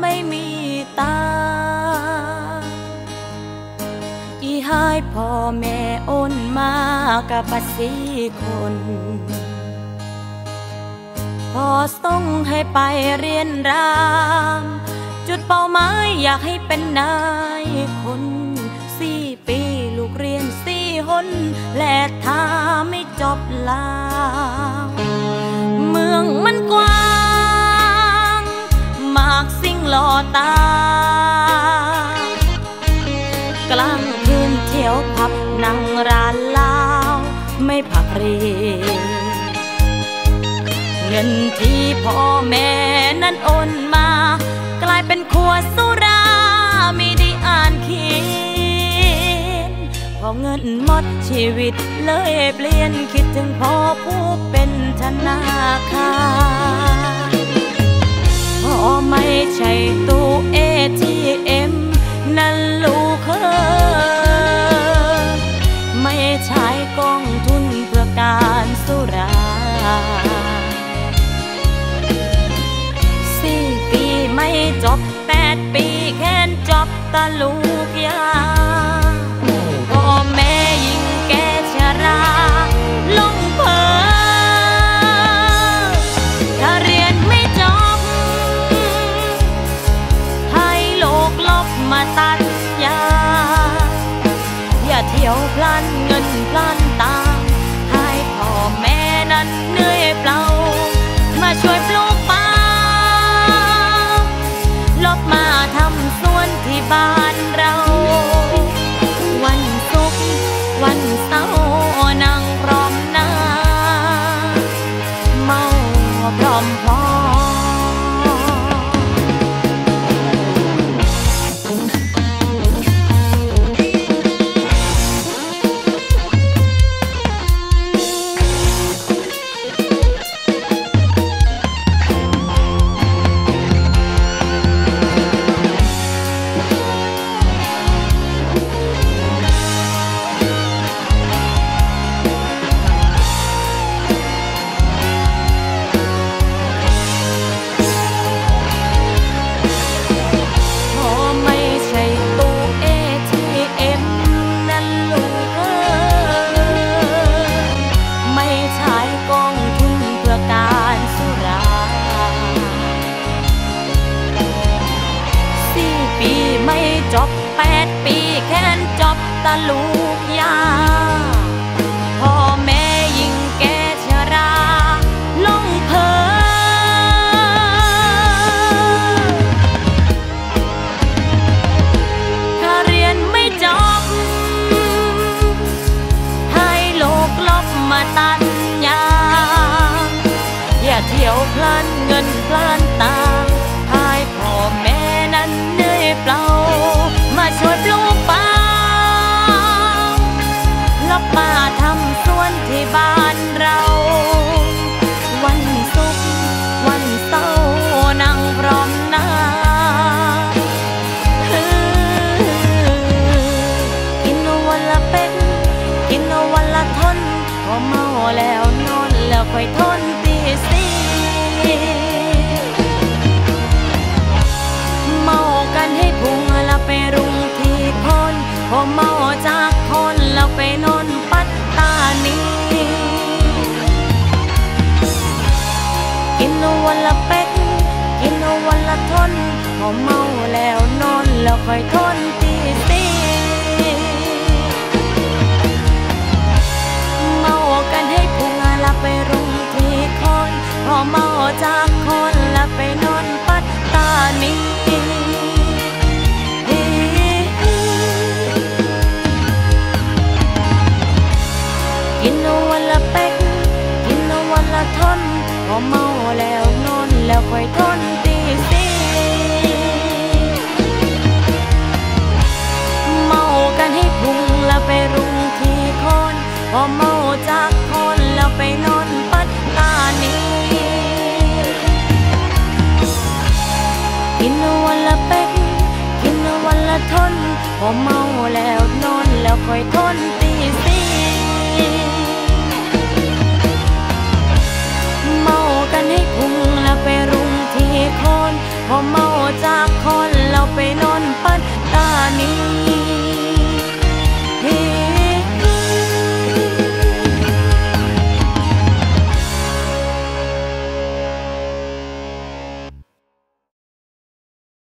ไม่มีตา อีหายพ่อแม่โอนมากับปัสสีคนพอส่งให้ไปเรียนราม จุดเป้าหมายอยากให้เป็นนายคนสี่ปีลูกเรียนสี่หนและท้าไม่จบลา เมืองมันกว้าง่อตากลางคืนเที่ยวพับนั่งร้านลาวไม่พักเรียนเงินที่พ่อแม่นั้นโอนมา กลายเป็นขวดสุราไม่ได้อ่านเขียนพอเงินหมดชีวิตเลยเปลี่ยนคิดถึงพ่อผู้เป็นธนาคาร พอไม่ใช่ตู้เอทีเอ็มนั้นลูกเคยไม่ใช่กองทุนเพื่อการสุราสี่ปีไม่จบแปดปีแค่นจบตะลูกยา ยาอย่าเที่ยวพลันเงินพลันตาให้พ่อแม่นั้นเหนื่อยเปล่า มาช่วยปลูกป่าลบมาทำสวนที่บ้านเรา วันศุกร์วันเสาร์นั่งพร้อมหน้า เมาพร้อมพอพ จบแปดปีแค่นจบตะลูกยาพ่อแม่ยิ่งแก่ชราลงเพอถ้าเรียนไม่จบ ให้โลกลบมาตัดยา อย่าเที่ยวพลันเงินพลันตา เมาแล้วนอนแล้วค่อยทนตีสี่เมากันให้พุงละไปรุงทีคน พอเมาจากคนล้วไปนอนปัตตานีกินวันละเป็กกินวันละทนพอเมาแล้วนอนแล้วค่อยทนตีสี พอเมาจากคนแล้วไปนอนปัตตานีกินวันละเป็กกินวันละทน พอเมาแล้วนอนแล้วค่อยทนตี